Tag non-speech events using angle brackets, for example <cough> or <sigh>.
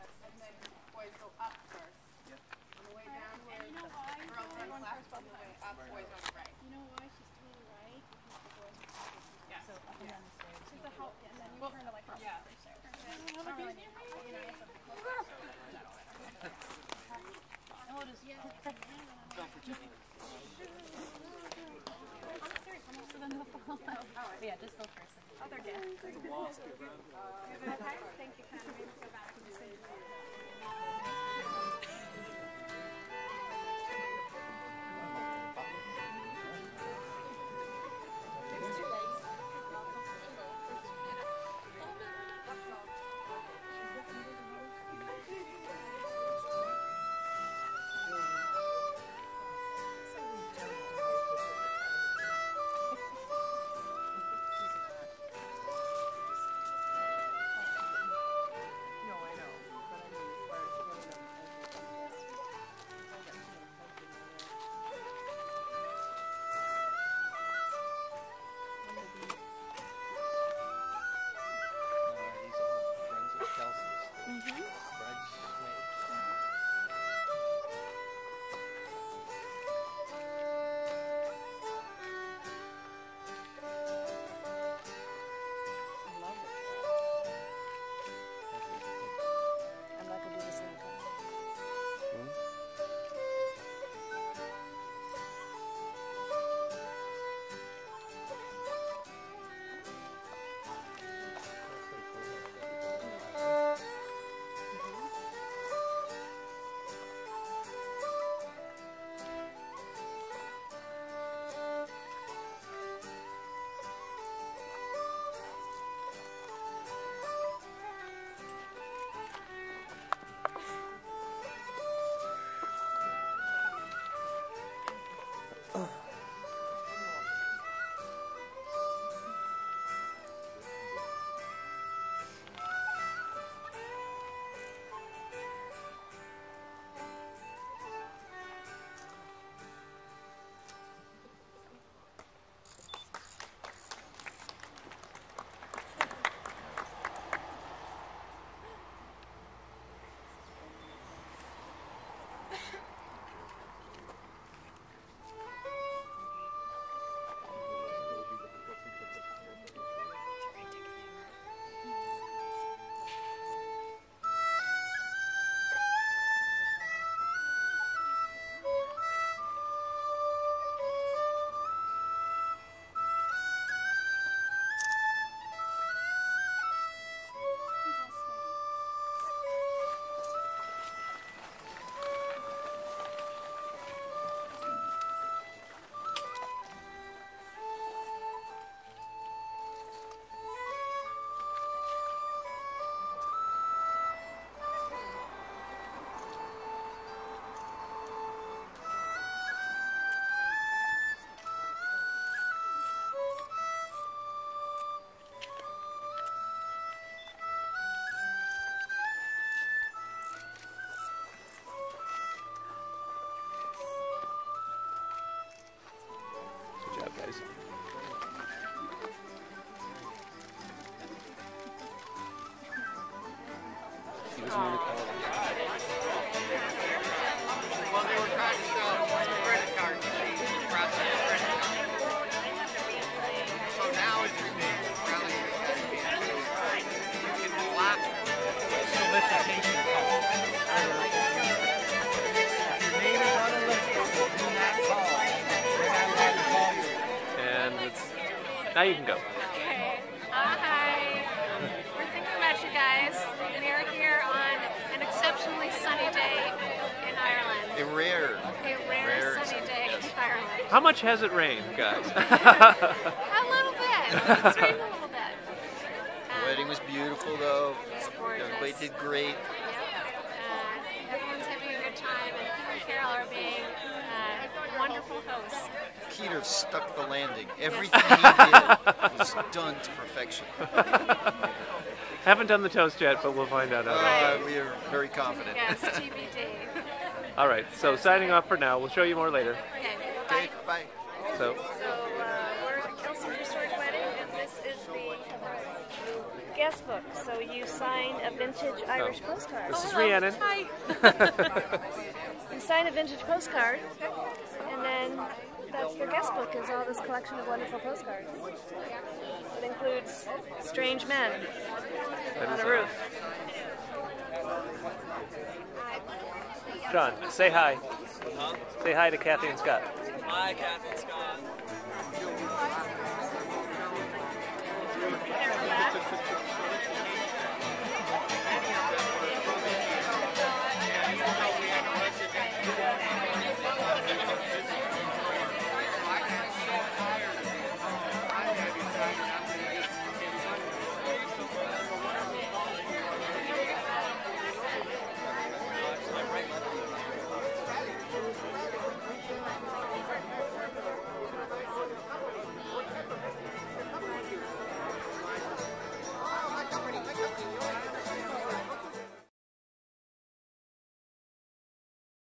And then boys go up first. On the way down, And you know why? girls on left, on the way up, boys on the right. You know why she's totally right? Because the boys are. Yeah. So up and down the stairs. She's the help, and then you turn to like help yeah. the stairs. I don't really need you know, it's <laughs> something close. Oh, it is. Yeah. So then they'll follow. Yeah, just go first. Other guests. Now you can go. Okay. Hi. We're thinking about you guys. We are here on an exceptionally sunny day in Ireland. A rare. A rare, Rare sunny sunny, day yes. in Ireland. How much has it rained, guys? <laughs> A little bit. It's rained a little bit. The wedding was beautiful, though. It's gorgeous. Everybody did great. Uh, everyone's having a good time, and Pete and Carol are being uh, wonderful hosts. Peter stuck the landing. Everything he did was done to perfection. <laughs> Haven't done the toast yet, but we'll find out. Uh, we are very confident. Yes, TBD. <laughs> All right, so signing off for now. We'll show you more later. Okay, Okay, bye. bye. So So uh, we're at Kelsey Criostóir Wedding, and this is the guest book. So you sign a vintage Irish postcard. This is Rhiannon. Hi. <laughs> You sign a vintage postcard, and that's your guest book. Is all this collection of wonderful postcards. It includes strange men on a roof. John, say hi. Say hi to Kathy and Scott. Hi, Kathy and Scott.